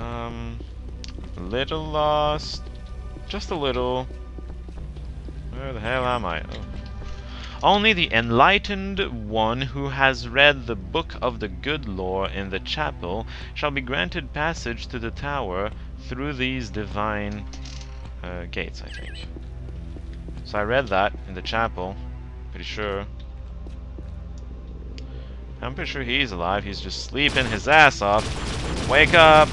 Um, a little lost. Just a little. Where the hell am I? Oh. Only the enlightened one who has read the book of the good lore in the chapel shall be granted passage to the tower through these divine uh, gates, I think. So I read that in the chapel, pretty sure. I'm pretty sure he's alive, he's just sleeping his ass off. Wake up!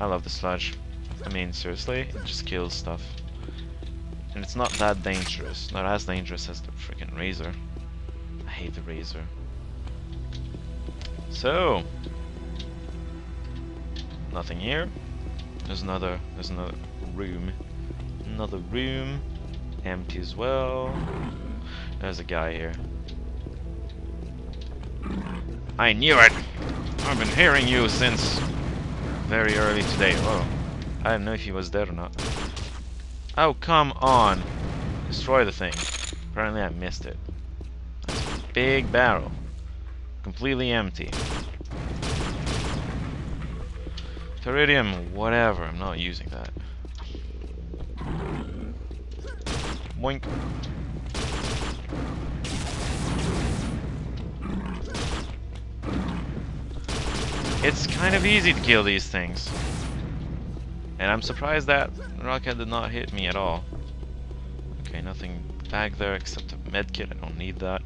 I love the sludge. I mean, seriously, it just kills stuff. And it's not that dangerous. Not as dangerous as the freaking razor. I hate the razor. So nothing here. There's another there's another room. Another room. Empty as well. There's a guy here. I knew it! I've been hearing you since very early today. Oh. I do not know if he was there or not. Oh, come on. Destroy the thing. Apparently I missed it. Big barrel. Completely empty. Tarydium, whatever. I'm not using that. Boink. It's kind of easy to kill these things. And I'm surprised that rocket did not hit me at all. Okay, nothing back there except a medkit. I don't need that.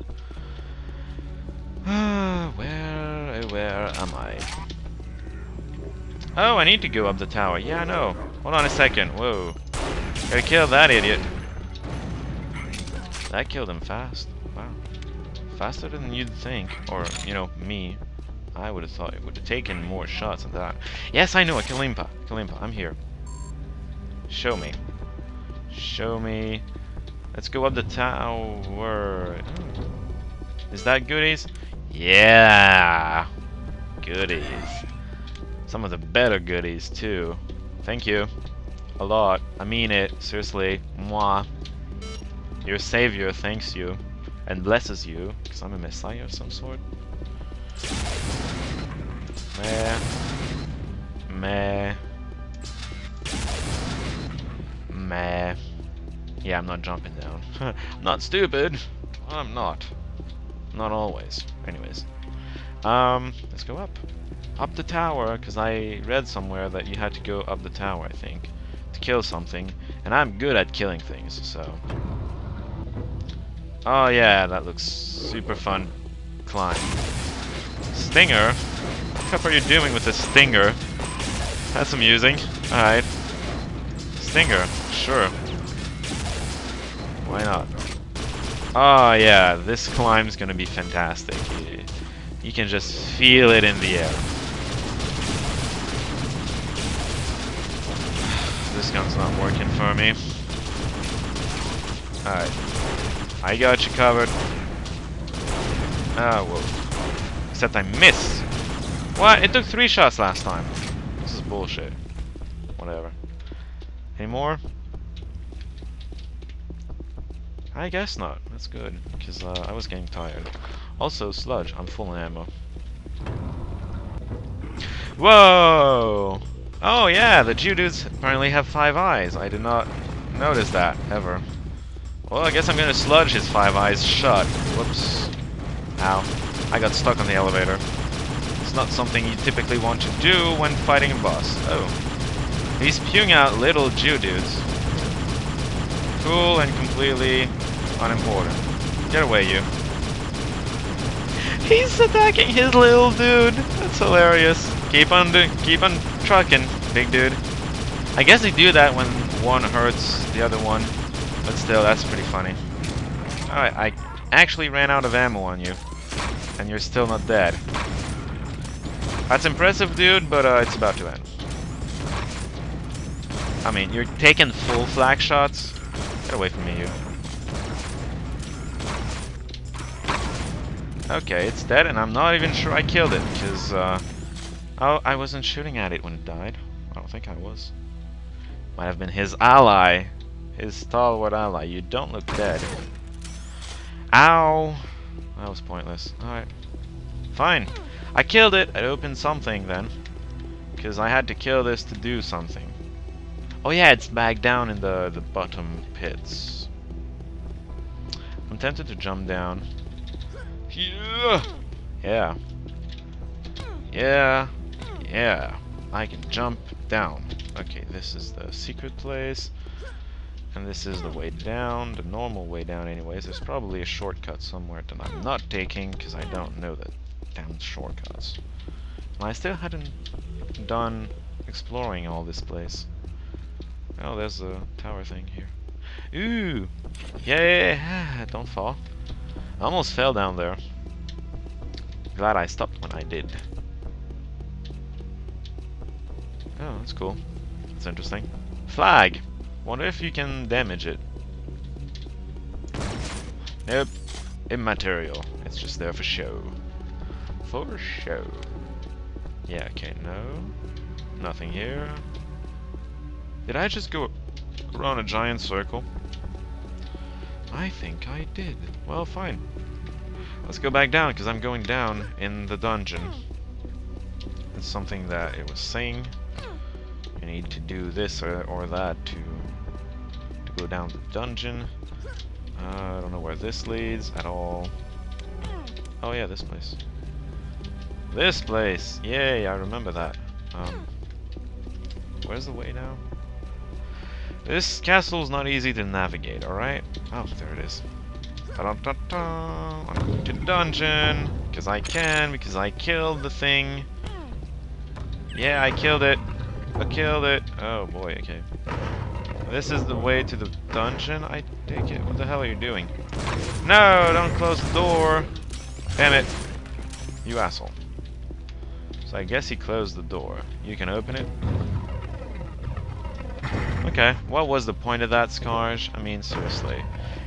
where, where am I? Oh, I need to go up the tower. Yeah, I know. Hold on a second. Whoa. Gotta kill that idiot. That killed him fast. Wow. Faster than you'd think. Or, you know, me. I would have thought it would have taken more shots than that. Yes, I know, it. Kalimpa. Kalimpa, I'm here. Show me. Show me. Let's go up the tower. Hmm. Is that goodies? Yeah! Goodies. Some of the better goodies, too. Thank you. A lot. I mean it. Seriously. Mwah. Your savior thanks you. And blesses you. Because I'm a messiah of some sort. Meh. Meh. Meh. Yeah, I'm not jumping down. Not stupid. I'm not. Not always. Anyways. Um, let's go up. Up the tower, because I read somewhere that you had to go up the tower, I think, to kill something. And I'm good at killing things, so... Oh yeah, that looks super fun. Climb. Stinger? What are you doing with a stinger? That's amusing. Alright. Stinger, sure. Why not? Oh yeah, this climb's gonna be fantastic. You, you can just feel it in the air. This gun's not working for me. Alright. I got you covered. Ah, whoa. Except I missed. What? It took three shots last time. This is bullshit. Whatever. Any more? I guess not. That's good, because uh, I was getting tired. Also, sludge. I'm full on ammo. Whoa! Oh yeah, the Geodudes apparently have five eyes. I did not notice that, ever. Well, I guess I'm gonna sludge his five eyes shut. Whoops. Ow. I got stuck on the elevator. Not something you typically want to do when fighting a boss. Oh. He's spewing out little Geodudes. Cool and completely unimportant. Get away, you. He's attacking his little dude. That's hilarious. Keep on keep on trucking, big dude. I guess they do that when one hurts the other one, but still, that's pretty funny. Alright, I actually ran out of ammo on you, and you're still not dead. That's impressive, dude, but uh, it's about to end. I mean, you're taking full flak shots. Get away from me, you. Okay, it's dead, and I'm not even sure I killed it, because, uh... Oh, I wasn't shooting at it when it died. I don't think I was. Might have been his ally. His stalwart ally. You don't look dead. Ow! That was pointless. Alright. Fine. I killed it! I opened something then. Because I had to kill this to do something. Oh yeah, it's back down in the, the bottom pits. I'm tempted to jump down. Yeah! Yeah. Yeah. Yeah. I can jump down. Okay, this is the secret place. And this is the way down, the normal way down anyways. There's probably a shortcut somewhere that I'm not taking because I don't know the damn shortcuts. And I still hadn't done exploring all this place. Oh, there's a tower thing here. Ooh! Yeah, don't fall. I almost fell down there. Glad I stopped when I did. Oh, that's cool. That's interesting. Flag! Wonder if you can damage it. Nope. Immaterial. It's just there for show. For show. Yeah, okay, no. Nothing here. Did I just go around a giant circle? I think I did. Well, fine. Let's go back down, because I'm going down in the dungeon. It's something that it was saying. You need to do this or, or that to, to go down the dungeon. Uh, I don't know where this leads at all. Oh yeah, this place. This place! Yay, I remember that. Um, where's the way now? This castle's not easy to navigate, alright? Oh, there it is. Da -da -da I'm going to dungeon, because I can, because I killed the thing. Yeah, I killed it. I killed it. Oh boy, okay. This is the way to the dungeon, I take it. What the hell are you doing? No, don't close the door. Damn it. You asshole. So I guess he closed the door. You can open it. Okay, what was the point of that, Skaarj? I mean, seriously.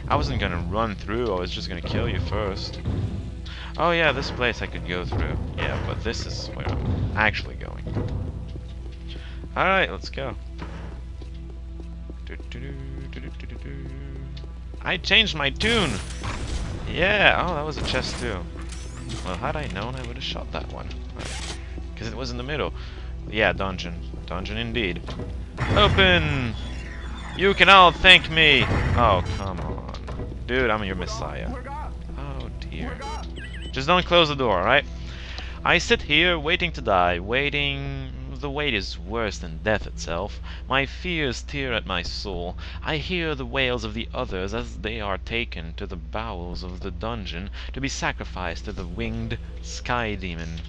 I wasn't gonna run through, I was just gonna kill you first. Oh yeah, this place I could go through. Yeah, but this is where I'm actually going. Alright, let's go. I changed my tune! Yeah, oh, that was a chest too. Well, had I known, I would have shot that one. Because it was in the middle. Yeah, dungeon. Dungeon indeed. Open! You can all thank me! Oh, come on. Dude, I'm your messiah. Oh, dear. Just don't close the door, alright? I sit here waiting to die, waiting... The wait is worse than death itself. My fears tear at my soul. I hear the wails of the others as they are taken to the bowels of the dungeon to be sacrificed to the winged sky demon.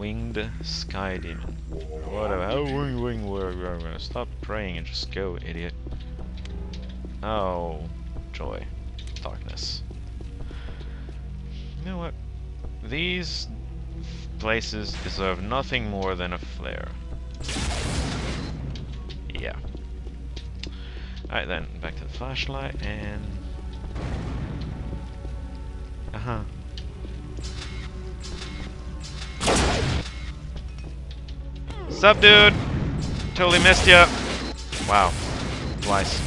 Winged Sky Demon. Whatever. Oh, wing, wing, wing, Stop praying and just go, idiot. Oh, joy. Darkness. You know what? These places deserve nothing more than a flare. Yeah. Alright then, back to the flashlight and... Uh-huh. Sup, dude? Totally missed you. Wow. Twice.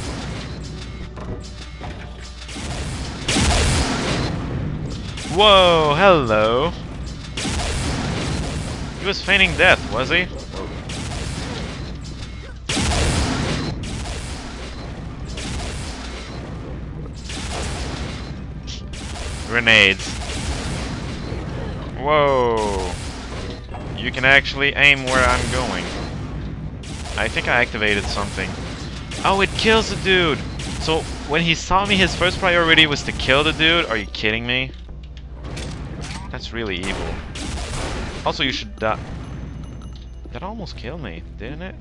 Whoa, hello. He was feigning death, was he? Grenades. Whoa. You can actually aim where I'm going. I think I activated something. Oh, it kills the dude! So, when he saw me, his first priority was to kill the dude? Are you kidding me? That's really evil. Also, you should die. That almost killed me, didn't it?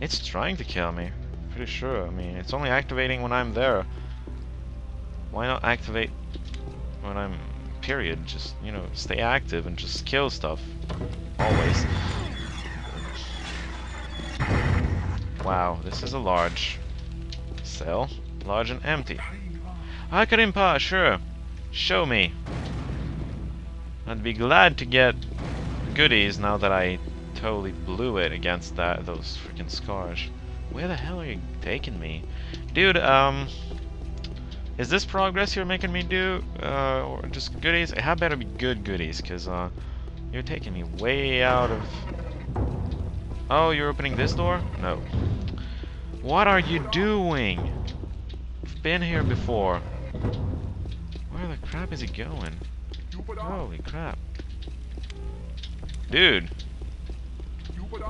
It's trying to kill me. Pretty sure. I mean, it's only activating when I'm there. Why not activate when I'm period? Just, you know, stay active and just kill stuff. Always. Wow, this is a large cell. Large and empty. Hakarimpa, sure. Show me. I'd be glad to get goodies now that I totally blew it against that those freaking scars. Where the hell are you taking me? Dude, um... Is this progress you're making me do? Uh, or just goodies? It had better be good goodies, because uh, you're taking me way out of... Oh, you're opening this door? No. What are you doing? I've been here before. Where the crap is he going? Holy crap. Dude.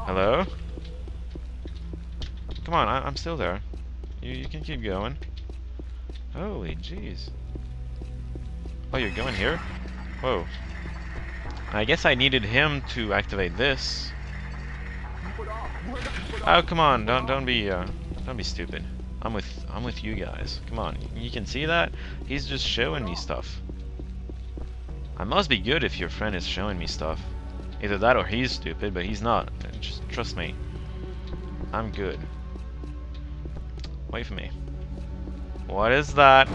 Hello? Come on, I am still there. You, you can keep going. Holy jeez. Oh, you're going here? Whoa. I guess I needed him to activate this. Oh, come on, don't don't be uh, don't be stupid. I'm with I'm with you guys. Come on, you can see that he's just showing me stuff. I must be good if your friend is showing me stuff. Either that or he's stupid, but he's not. Just trust me. I'm good. Wait for me. What is that?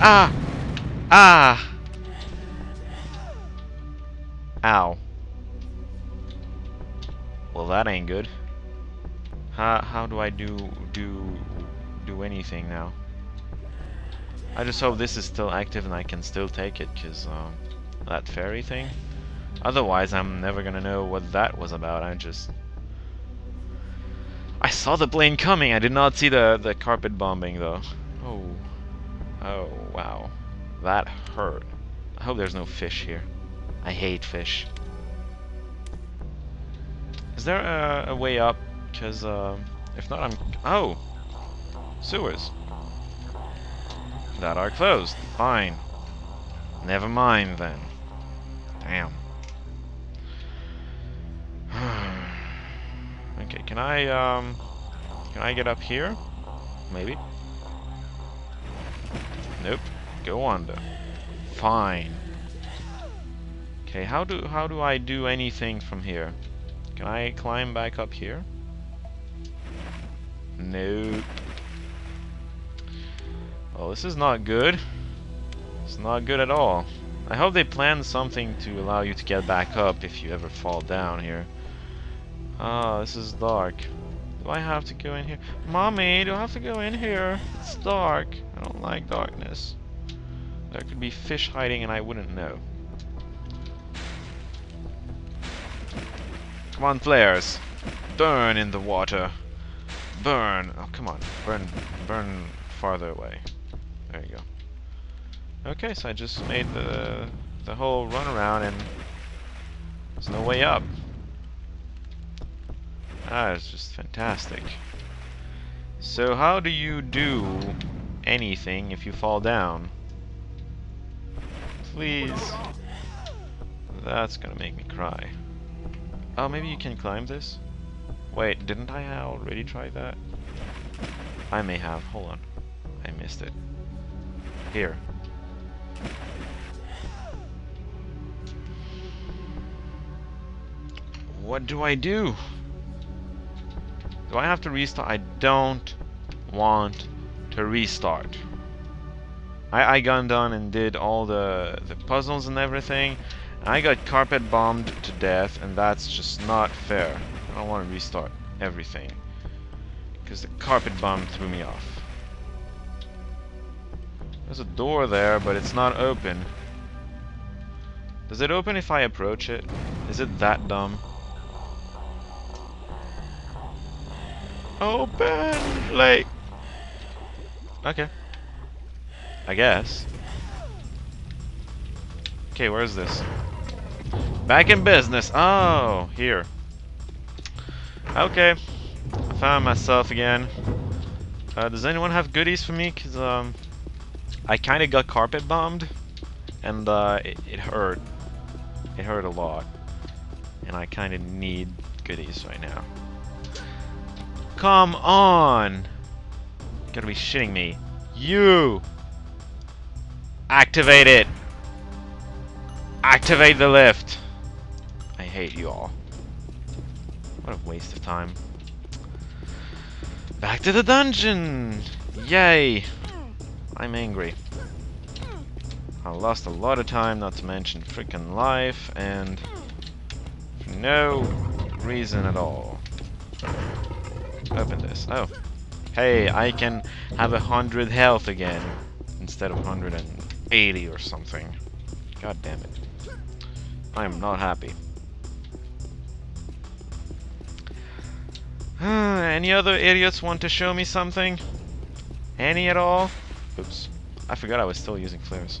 Ah! Ah! Ow. Well, that ain't good. How how do I do do do anything now? I just hope this is still active and I can still take it, cause um, that fairy thing. Otherwise, I'm never gonna know what that was about. I just saw the plane coming. I did not see the, the carpet bombing, though. Oh. Oh, wow. That hurt. I hope there's no fish here. I hate fish. Is there a, a way up? Because, uh, if not, I'm... Oh! Sewers. That are closed. Fine. Never mind, then. Damn. Can I, um... Can I get up here? Maybe. Nope. Go under. Fine. Okay, how do how do I do anything from here? Can I climb back up here? Nope. Well, this is not good. It's not good at all. I hope they planned something to allow you to get back up if you ever fall down here. Ah, this is dark. Do I have to go in here? Mommy, do I have to go in here? It's dark. I don't like darkness. There could be fish hiding and I wouldn't know. Come on, flares. Burn in the water. Burn. Oh, come on. Burn, burn farther away. There you go. Okay, so I just made the the whole run around and there's no way up. Ah, that is just fantastic. So how do you do anything if you fall down? Please. That's gonna make me cry. Oh, maybe you can climb this? Wait, didn't I already try that? I may have. Hold on. I missed it. Here. What do I do? Do I have to restart? I don't want to restart. I, I got done and did all the, the puzzles and everything. I got carpet bombed to death and that's just not fair. I don't want to restart everything. Because the carpet bomb threw me off. There's a door there, but it's not open. Does it open if I approach it? Is it that dumb? Open late. Okay. I guess. Okay, where is this? Back in business. Oh, here. Okay. I found myself again. Uh, does anyone have goodies for me? Cause um, I kind of got carpet bombed, and uh, it, it hurt. It hurt a lot, and I kind of need goodies right now. Come on! You Gotta be shitting me. You! Activate it! Activate the lift! I hate you all. What a waste of time. Back to the dungeon! Yay! I'm angry. I lost a lot of time, not to mention freaking life, and no reason at all. Open this. Oh. Hey, I can have a hundred health again instead of 180 or something. God damn it. I am not happy. Any other idiots want to show me something? Any at all? Oops. I forgot I was still using flares.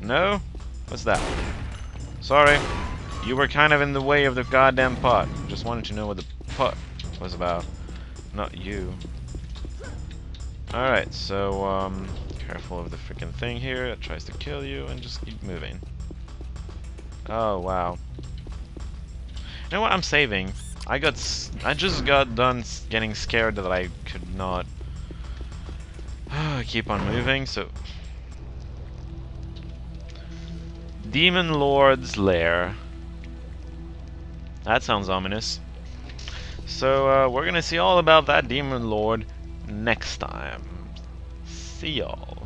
No? What's that? Sorry. You were kind of in the way of the goddamn pot. Just wanted to know what the pot was about. Not you. Alright, so, um, careful of the freaking thing here. It tries to kill you and just keep moving. Oh, wow. You know what? I'm saving. I got, I just got done getting scared that I could not keep on moving, so... Demon Lord's Lair. That sounds ominous. So, uh, we're gonna see all about that Demon Lord next time. See y'all.